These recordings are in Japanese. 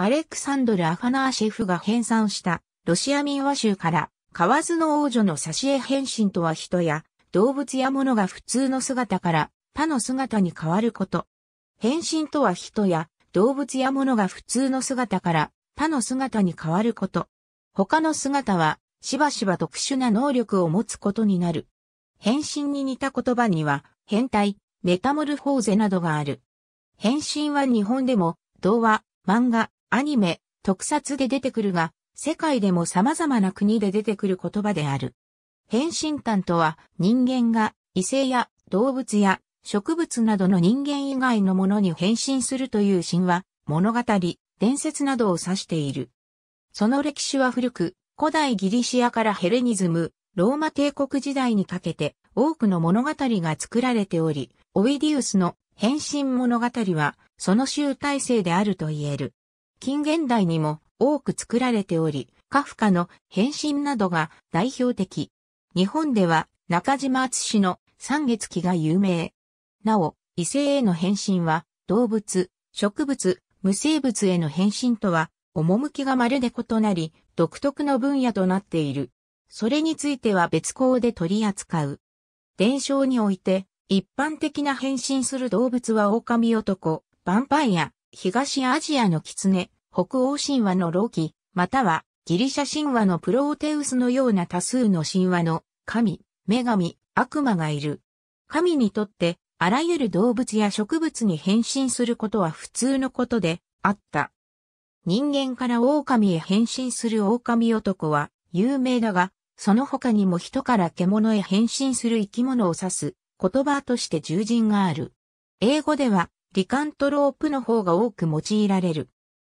アレクサンドル・アファナーシェフが編纂したロシア民話集から河津の王女の挿絵変身とは人や動物や物が普通の姿から他の姿に変わること。変身とは人や動物や物が普通の姿から他の姿に変わること。他の姿はしばしば特殊な能力を持つことになる。変身に似た言葉には変態、メタモルフォーゼなどがある。変身は日本でも童話、漫画、アニメ、特撮で出てくるが、世界でも様々な国で出てくる言葉である。変身譚とは人間が異性や動物や植物などの人間以外のものに変身するという神話、物語、伝説などを指している。その歴史は古く、古代ギリシアからヘレニズム、ローマ帝国時代にかけて多くの物語が作られており、オイディウスの変身物語はその集大成であると言える。近現代にも多く作られており、カフカの変身などが代表的。日本では中島敦氏の三月期が有名。なお、異性への変身は動物、植物、無生物への変身とは趣がまるで異なり、独特の分野となっている。それについては別項で取り扱う。伝承において、一般的な変身する動物は狼男、ヴァンパイア、東アジアの狐、北欧神話のロキ、またはギリシャ神話のプロテウスのような多数の神話の神、女神、悪魔がいる。神にとってあらゆる動物や植物に変身することは普通のことであった。人間から狼へ変身する狼男は有名だが、その他にも人から獣へ変身する生き物を指す言葉として従人がある。英語ではリカントロープの方が多く用いられる。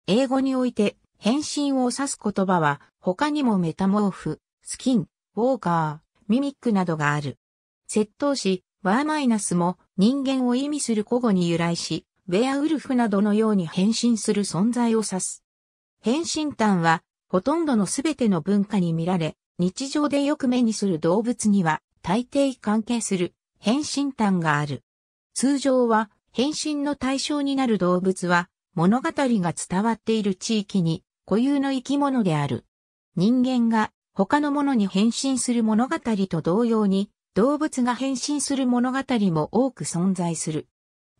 英語において変身を指す言葉は他にもメタモーフ、スキン、ウォーカー、ミミックなどがある。窃盗師、ワーマイナスも人間を意味する古語に由来し、ベアウルフなどのように変身する存在を指す。変身譚はほとんどのすべての文化に見られ、日常でよく目にする動物には大抵関係する変身譚がある。通常は変身の対象になる動物は物語が伝わっている地域に固有の生き物である。人間が他のものに変身する物語と同様に動物が変身する物語も多く存在する。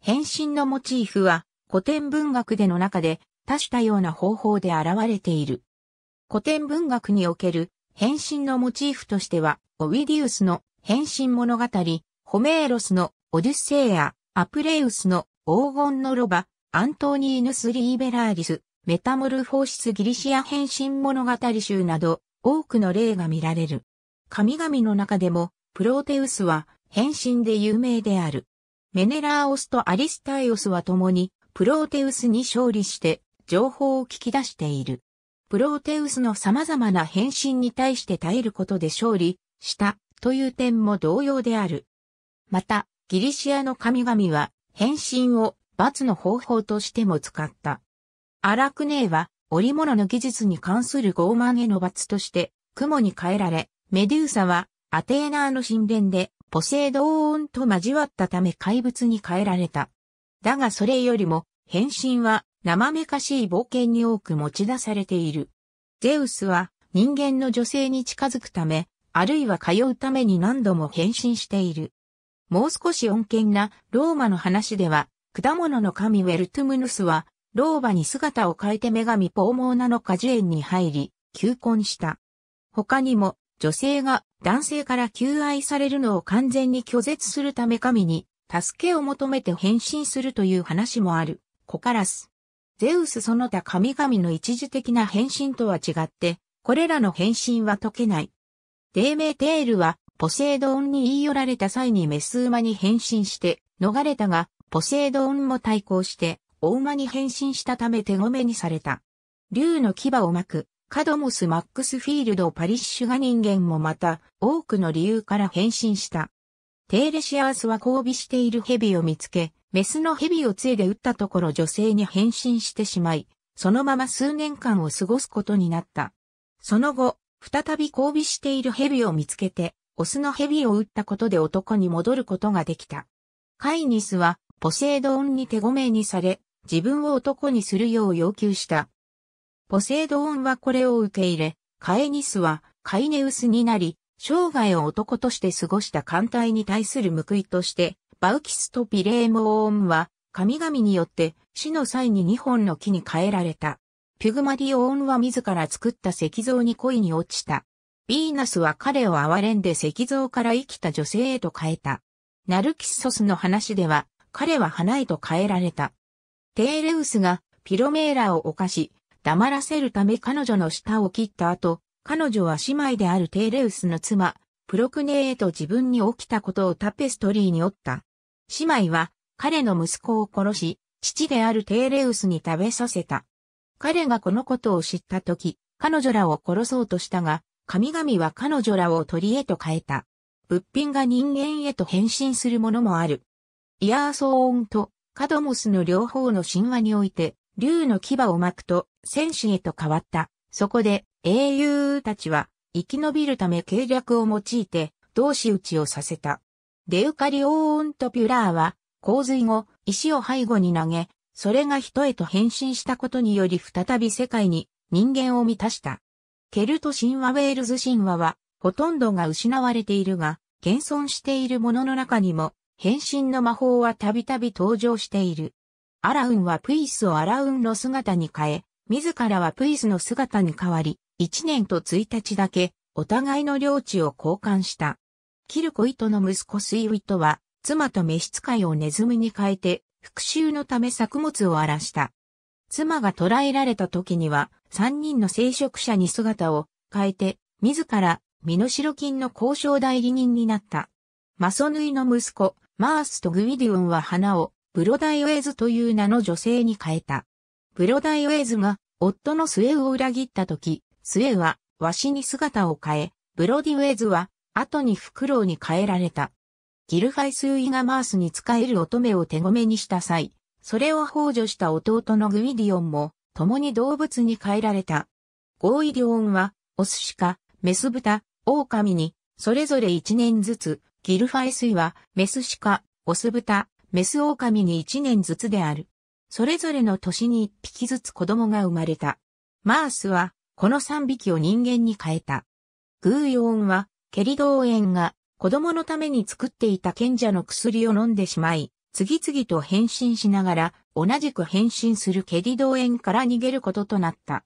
変身のモチーフは古典文学での中で多種多様な方法で現れている。古典文学における変身のモチーフとしては、オウィディウスの変身物語、ホメーロスのオデュッセイア、アプレウスの黄金のロバ、アントニーヌス・リーベラーリス、メタモルフォーシス・ギリシア変身物語集など、多くの例が見られる。神々の中でも、プロテウスは変身で有名である。メネラーオスとアリスタイオスは共に、プロテウスに勝利して、情報を聞き出している。プロテウスの様々な変身に対して耐えることで勝利したという点も同様である。また、ギリシアの神々は変身を罰の方法としても使った。アラクネーは織物の技術に関する傲慢への罰として雲に変えられ、メデューサはアテーナーの神殿でポセイドーンと交わったため怪物に変えられた。だがそれよりも変身は生めかしい冒険に多く持ち出されている。ゼウスは人間の女性に近づくため、あるいは通うために何度も変身している。もう少し穏健なローマの話では、果物の神ウェルトゥムヌスは、老婆に姿を変えて女神ポーモーナの果樹園に入り、求婚した。他にも、女性が男性から求愛されるのを完全に拒絶するため神に助けを求めて変身するという話もある。コカラス。ゼウスその他神々の一時的な変身とは違って、これらの変身は解けない。デーメーテールはポセイドンに言い寄られた際にメス馬に変身して逃れたが、ポセイドンも対抗して、大馬に変身したため手ごめにされた。竜の牙を巻く、カドモス・マックスフィールド・パリッシュが人間もまた、多くの理由から変身した。テーレシアースは交尾している蛇を見つけ、メスの蛇を杖で撃ったところ女性に変身してしまい、そのまま数年間を過ごすことになった。その後、再び交尾している蛇を見つけて、オスの蛇を撃ったことで男に戻ることができた。カイニスはポセイドオンに手ごめにされ、自分を男にするよう要求した。ポセイドーンはこれを受け入れ、カエニスはカイネウスになり、生涯を男として過ごした艦隊に対する報いとして、バウキスとピレーモーンは神々によって死の際に2本の木に変えられた。ピュグマディオーンは自ら作った石像に恋に落ちた。ヴィーナスは彼を憐れんで石像から生きた女性へと変えた。ナルキッソスの話では、彼は花へと変えられた。テーレウスがピロメーラを犯し、黙らせるため彼女の舌を切った後、彼女は姉妹であるテーレウスの妻、プロクネーへと自分に起きたことをタペストリーに折った。姉妹は彼の息子を殺し、父であるテーレウスに食べさせた。彼がこのことを知ったとき、彼女らを殺そうとしたが、神々は彼女らを鳥へと変えた。物品が人間へと変身するものもある。イアーソーンとカドモスの両方の神話において、竜の牙を巻くと戦士へと変わった。そこで英雄たちは生き延びるため計略を用いて同士打ちをさせた。デウカリオーンとピュラーは洪水後、石を背後に投げ、それが人へと変身したことにより再び世界に人間を満たした。ケルト神話ウェールズ神話は、ほとんどが失われているが、現存しているものの中にも、変身の魔法はたびたび登場している。アラウンはプイスをアラウンの姿に変え、自らはプイスの姿に変わり、1年と1日だけ、お互いの領地を交換した。キルコイトの息子スイウィトは、妻と召使いをネズミに変えて、復讐のため作物を荒らした。妻が捕らえられた時には、三人の聖職者に姿を変えて、自ら、身代金の交渉代理人になった。マソヌイの息子、マースとグイディオンは花を、ブロダイウェイズという名の女性に変えた。ブロダイウェイズが、夫のスエウを裏切った時、スエウは、ワシに姿を変え、ブロディウェイズは、後にフクロウに変えられた。ギルファイスウイがマースに仕える乙女を手ごめにした際、それを幇助した弟のグウィディオンも、共に動物に変えられた。グウィディオンは、オス鹿、メス豚、狼に、それぞれ一年ずつ、ギルヴァエスウィは、メス鹿、オス豚、メス狼に一年ずつである。それぞれの年に一匹ずつ子供が生まれた。マースは、この三匹を人間に変えた。グウィオンは、ケリドウェンが子供のために作っていた賢者の薬を飲んでしまい、次々と変身しながら、同じく変身するケリドウェンから逃げることとなった。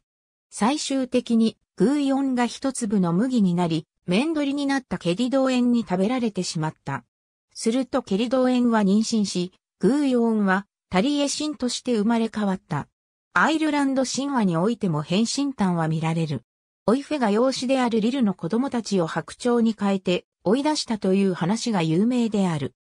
最終的に、グーヨンが一粒の麦になり、面取りになったケリドーエンに食べられてしまった。するとケリドーエンは妊娠し、グーヨンはタリエシンとして生まれ変わった。アイルランド神話においても変身譚は見られる。オイフェが養子であるリルの子供たちを白鳥に変えて追い出したという話が有名である。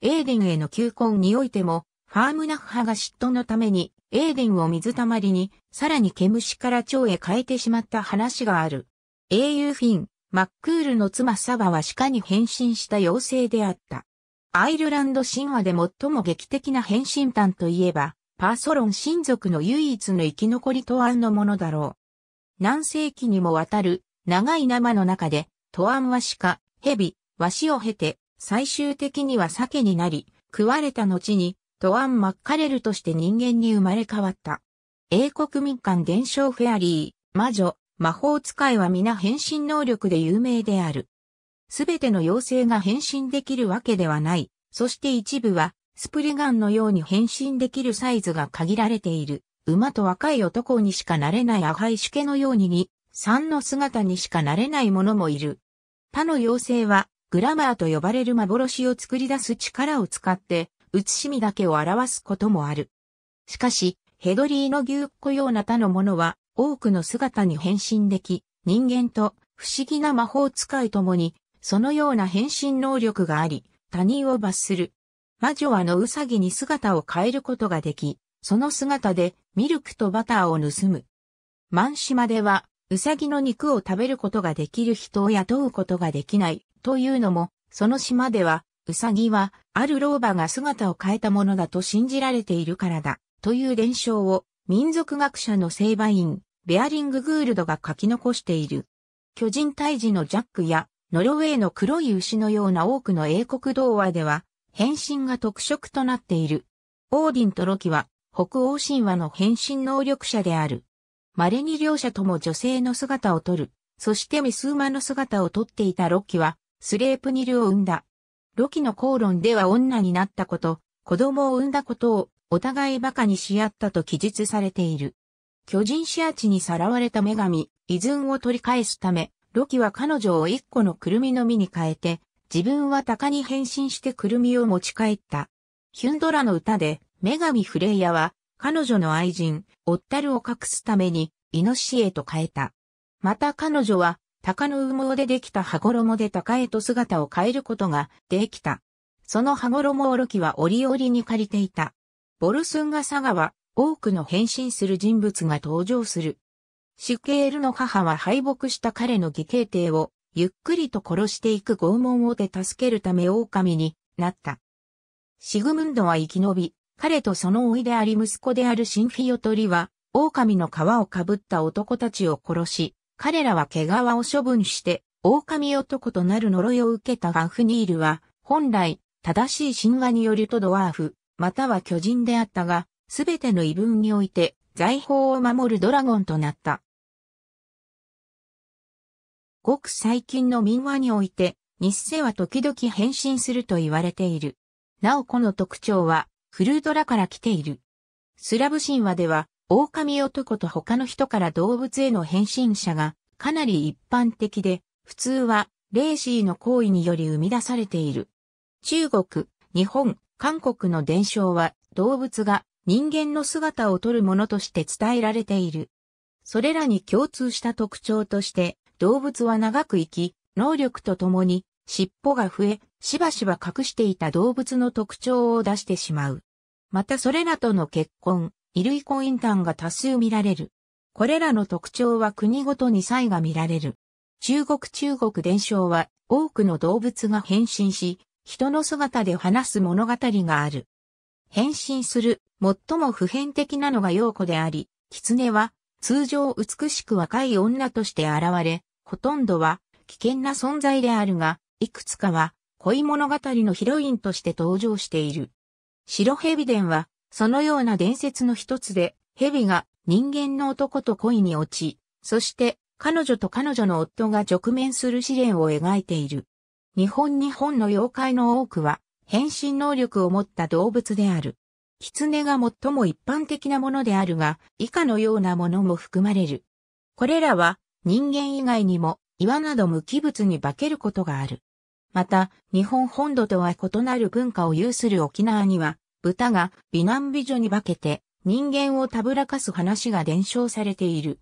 エーデンへの求婚においても、ファームナフ派が嫉妬のために、エーデンを水たまりに、さらに毛虫から蝶へ変えてしまった話がある。英雄フィン、マックールの妻サバは鹿に変身した妖精であった。アイルランド神話で最も劇的な変身譚といえば、パーソロン親族の唯一の生き残りトアンのものだろう。何世紀にもわたる長い生の中で、トアンは鹿、蛇、ワシを経て、最終的には鮭になり、食われた後に、トワン・マッカレルとして人間に生まれ変わった。英国民間伝承フェアリー、魔女、魔法使いは皆変身能力で有名である。すべての妖精が変身できるわけではない。そして一部は、スプリガンのように変身できるサイズが限られている。馬と若い男にしかなれない赤いシュケのようにに、3の姿にしかなれない者もいる。他の妖精は、グラマーと呼ばれる幻を作り出す力を使って、写しみだけを表すこともある。しかし、ヘドリーの牛っ子ような他のものは、多くの姿に変身でき、人間と不思議な魔法使いともに、そのような変身能力があり、他人を罰する。魔女はのウサギに姿を変えることができ、その姿でミルクとバターを盗む。万島では、ウサギの肉を食べることができる人を雇うことができないというのも、その島では、ウサギは、ある老婆が姿を変えたものだと信じられているからだ、という伝承を、民族学者の聖馬員、ベアリング・グールドが書き残している。巨人退治のジャックや、ノルウェーの黒い牛のような多くの英国童話では、変身が特色となっている。オーディンとロキは、北欧神話の変身能力者である。稀に両者とも女性の姿を撮る。そしてメス馬の姿を撮っていたロキは、スレープニルを生んだ。ロキの口論では女になったこと、子供を産んだことをお互い馬鹿にし合ったと記述されている。巨人シアチにさらわれた女神、イズンを取り返すため、ロキは彼女を一個のくるみの実に変えて、自分は鷹に変身してくるみを持ち帰った。ヒュンドラの歌で、女神フレイヤは、彼女の愛人、オッタルを隠すために、イノシエと変えた。また彼女は、鷹の羽毛でできた羽衣で鷹へと姿を変えることができた。その羽衣をロキは折々に借りていた。ボルスンガサガは多くの変身する人物が登場する。シュケールの母は敗北した彼の義兄弟をゆっくりと殺していく拷問をで助けるため狼になった。シグムンドは生き延び、彼とその老いであり息子であるシンフィオトリは、狼の皮をかぶった男たちを殺し、彼らは毛皮を処分して、狼男となる呪いを受けたファンフニールは、本来、正しい神話によるとドワーフ、または巨人であったが、すべての異文において、財宝を守るドラゴンとなった。ごく最近の民話において、日世は時々変身すると言われている。なおこの特徴は、フルートラから来ている。スラブ神話では、狼男と他の人から動物への変身者がかなり一般的で、普通はレーシーの行為により生み出されている。中国、日本、韓国の伝承は動物が人間の姿をとるものとして伝えられている。それらに共通した特徴として、動物は長く生き、能力とともに尻尾が増え、しばしば隠していた動物の特徴を出してしまう。またそれらとの結婚、衣類婚姻端が多数見られる。これらの特徴は国ごとに差異が見られる。中国中国伝承は多くの動物が変身し、人の姿で話す物語がある。変身する最も普遍的なのが陽子であり、狐は通常美しく若い女として現れ、ほとんどは危険な存在であるが、いくつかは恋物語のヒロインとして登場している。白蛇伝は、そのような伝説の一つで、蛇が人間の男と恋に落ち、そして彼女と彼女の夫が直面する試練を描いている。日本日本の妖怪の多くは変身能力を持った動物である。狐が最も一般的なものであるが、以下のようなものも含まれる。これらは人間以外にも岩など無機物に化けることがある。また、日本本土とは異なる文化を有する沖縄には、豚が美男美女に化けて人間をたぶらかす話が伝承されている。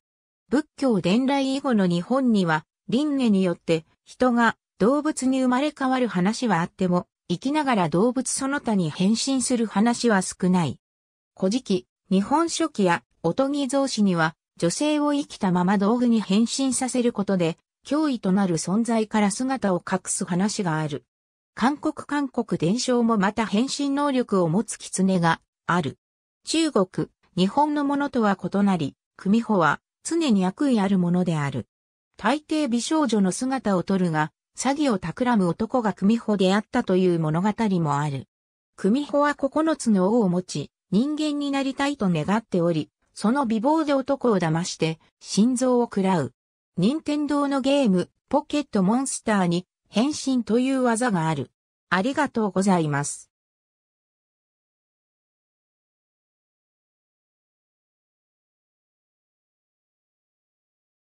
仏教伝来以後の日本には、輪廻によって人が動物に生まれ変わる話はあっても、生きながら動物その他に変身する話は少ない。古事記、日本書紀やおとぎ造詞には、女性を生きたまま道具に変身させることで、脅威となる存在から姿を隠す話がある。韓国韓国伝承もまた変身能力を持つ狐がある。中国、日本のものとは異なり、組穂は常に悪意あるものである。大抵美少女の姿をとるが、詐欺を企む男が組穂であったという物語もある。組穂は九つの王を持ち、人間になりたいと願っており、その美貌で男を騙して、心臓を喰らう。任天堂のゲーム、ポケットモンスターに変身という技がある。ありがとうございます。